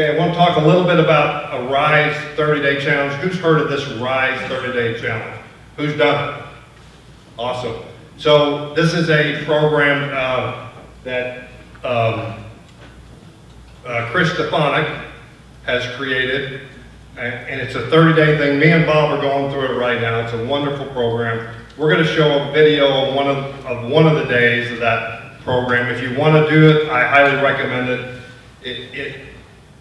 Okay, I want to talk a little bit about a RISE 30-day challenge. Who's heard of this RISE 30-day challenge? Who's done it? Awesome. So this is a program uh, that um, uh, Chris Stefanick has created, and, it's a 30-day thing. Me and Bob are going through it right now. It's a wonderful program. We're going to show a video of one of, of one of the days of that program. If you want to do it, I highly recommend it. It, it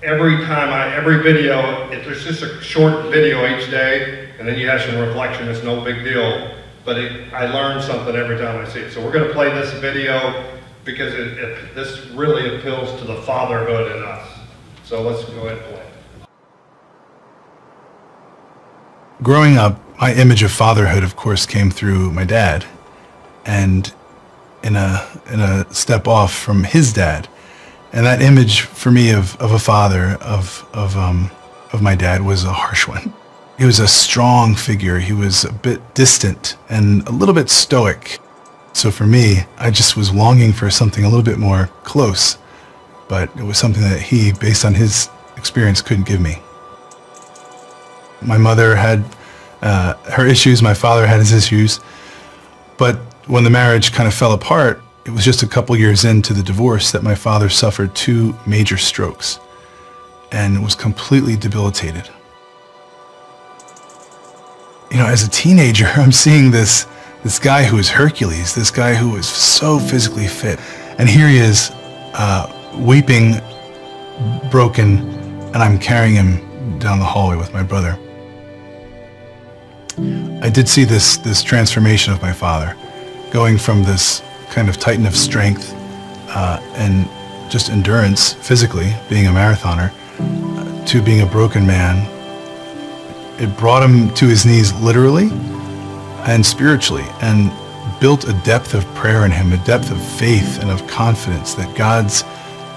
every time I, every video, it, there's just a short video each day, and then you have some reflection. It's no big deal, but it, I learn something every time I see it. So we're going to play this video because it, it, this really appeals to the fatherhood in us. So let's go ahead and play. Growing up, my image of fatherhood, of course, came through my dad, and in a in a step off from his dad, and that image for me of, of a father of of um, of my dad was a harsh one. He was a strong figure. He was a bit distant and a little bit stoic. So for me, I just was longing for something a little bit more close, but it was something that he, based on his experience, couldn't give me. My mother had uh, her issues, my father had his issues, but when the marriage kind of fell apart, it was just a couple years into the divorce that my father suffered two major strokes and was completely debilitated. You know, as a teenager, I'm seeing this this guy who is Hercules, this guy who is so physically fit, and here he is, uh, weeping, broken, and I'm carrying him down the hallway with my brother. I did see this this transformation of my father, going from this kind of titan of strength uh, and just endurance physically, being a marathoner, uh, to being a broken man. It brought him to his knees literally and spiritually and built a depth of prayer in him, a depth of faith and of confidence that God's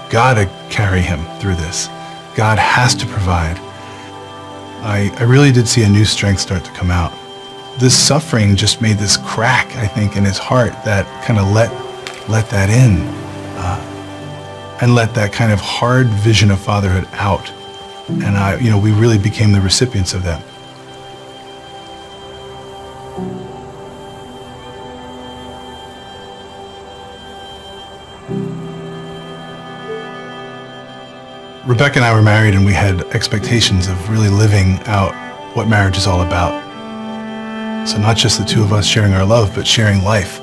got to carry him through this. God has to provide. I, I really did see a new strength start to come out this suffering just made this crack, I think, in his heart that kind of let let that in uh, and let that kind of hard vision of fatherhood out. And I, you know, we really became the recipients of that. Rebecca and I were married and we had expectations of really living out what marriage is all about. So not just the two of us sharing our love, but sharing life.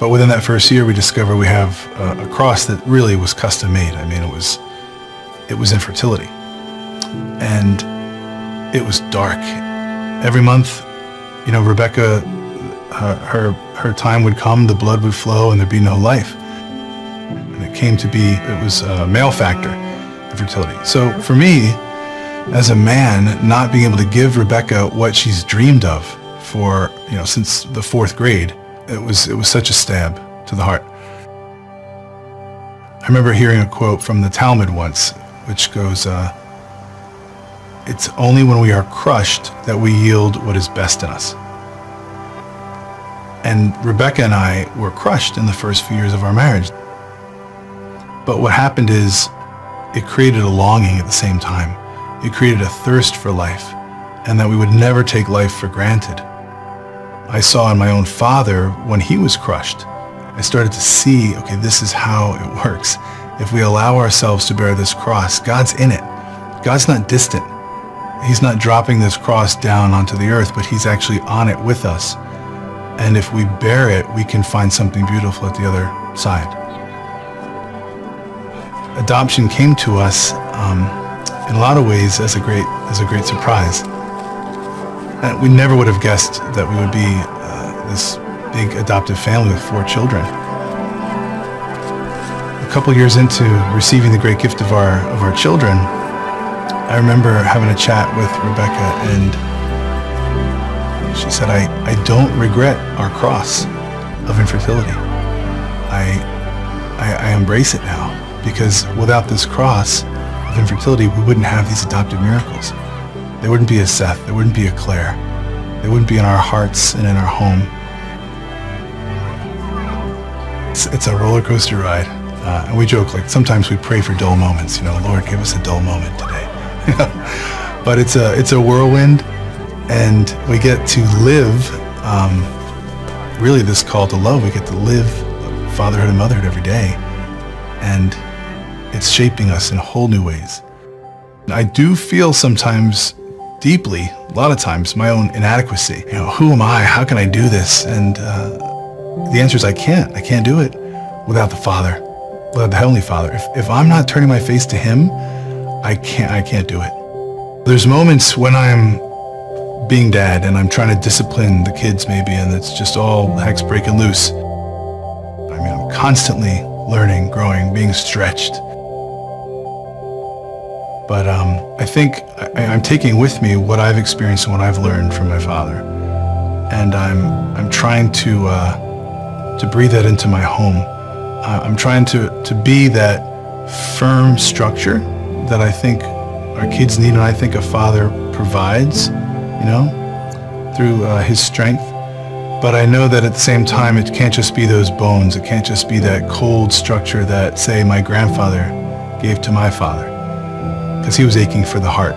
But within that first year, we discovered we have a, a cross that really was custom made. I mean, it was, it was infertility. And it was dark. Every month, you know, Rebecca, her, her, her time would come, the blood would flow, and there'd be no life. And it came to be, it was a male factor, infertility. So for me, as a man, not being able to give Rebecca what she's dreamed of for, you know, since the fourth grade, it was, it was such a stab to the heart. I remember hearing a quote from the Talmud once, which goes, uh, it's only when we are crushed that we yield what is best in us. And Rebecca and I were crushed in the first few years of our marriage. But what happened is it created a longing at the same time. It created a thirst for life and that we would never take life for granted. I saw in my own father when he was crushed. I started to see, okay, this is how it works. If we allow ourselves to bear this cross, God's in it. God's not distant. He's not dropping this cross down onto the earth, but he's actually on it with us. And if we bear it, we can find something beautiful at the other side. Adoption came to us um, in a lot of ways as a great as a great surprise. And we never would have guessed that we would be uh, this big adoptive family with four children. A couple years into receiving the great gift of our of our children, I remember having a chat with Rebecca and she said, I, I don't regret our cross of infertility. I, I, I embrace it now because without this cross, infertility, we wouldn't have these adopted miracles. There wouldn't be a Seth. There wouldn't be a Claire. They wouldn't be in our hearts and in our home. It's, it's a roller coaster ride. Uh, and we joke like sometimes we pray for dull moments. You know, Lord, give us a dull moment today. but it's a it's a whirlwind, and we get to live. Um, really, this call to love. We get to live fatherhood and motherhood every day, and it's shaping us in whole new ways. I do feel sometimes deeply, a lot of times, my own inadequacy. You know, who am I? How can I do this? And uh, the answer is I can't. I can't do it without the Father, without the Heavenly Father. If, if I'm not turning my face to Him, I can't, I can't do it. There's moments when I'm being dad and I'm trying to discipline the kids maybe and it's just all heck's breaking loose. I mean, I'm constantly learning, growing, being stretched. But um, I think I, I'm taking with me what I've experienced and what I've learned from my father, and I'm I'm trying to uh, to breathe that into my home. Uh, I'm trying to to be that firm structure that I think our kids need, and I think a father provides, you know, through uh, his strength. But I know that at the same time, it can't just be those bones. It can't just be that cold structure that, say, my grandfather gave to my father because he was aching for the heart.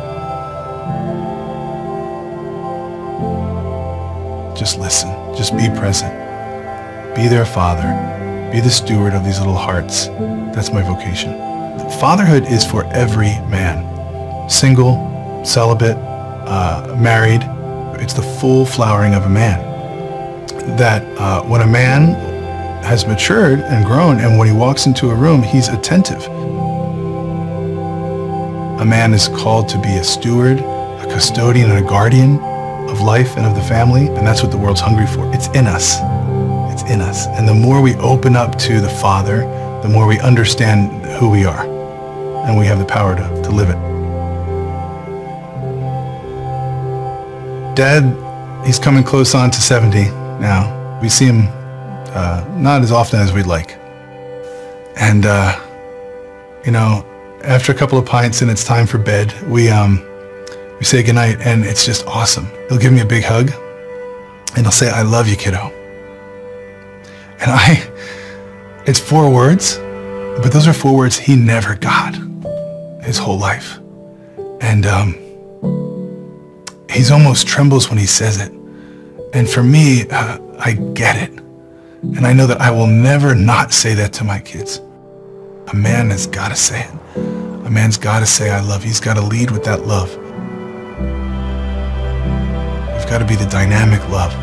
Just listen. Just be present. Be their father. Be the steward of these little hearts. That's my vocation. Fatherhood is for every man. Single, celibate, uh, married. It's the full flowering of a man. That uh, when a man has matured and grown and when he walks into a room, he's attentive a man is called to be a steward, a custodian, and a guardian of life and of the family, and that's what the world's hungry for. It's in us. It's in us. And the more we open up to the Father, the more we understand who we are, and we have the power to, to live it. Dad, he's coming close on to 70 now. We see him uh, not as often as we'd like. And, uh, you know, after a couple of pints and it's time for bed, we um, we say goodnight and it's just awesome. He'll give me a big hug and he'll say, I love you, kiddo. And I, it's four words, but those are four words he never got his whole life. And um, he's almost trembles when he says it. And for me, uh, I get it. And I know that I will never not say that to my kids. A man has got to say it. A man's got to say, I love you. He's got to lead with that love. You've got to be the dynamic love.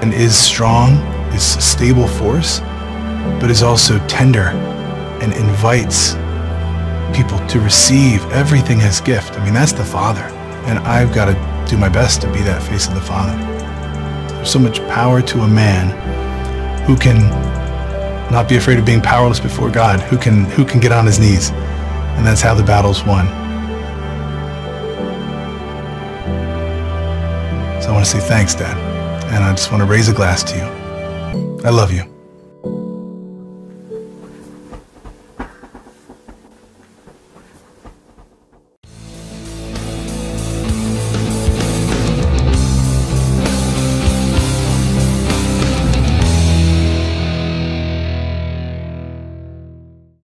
And is strong, is a stable force, but is also tender and invites people to receive everything as gift. I mean, that's the Father. And I've got to do my best to be that face of the Father. There's so much power to a man who can not be afraid of being powerless before God, who can, who can get on his knees and that's how the battle's won. So I want to say thanks, Dad. And I just want to raise a glass to you. I love you.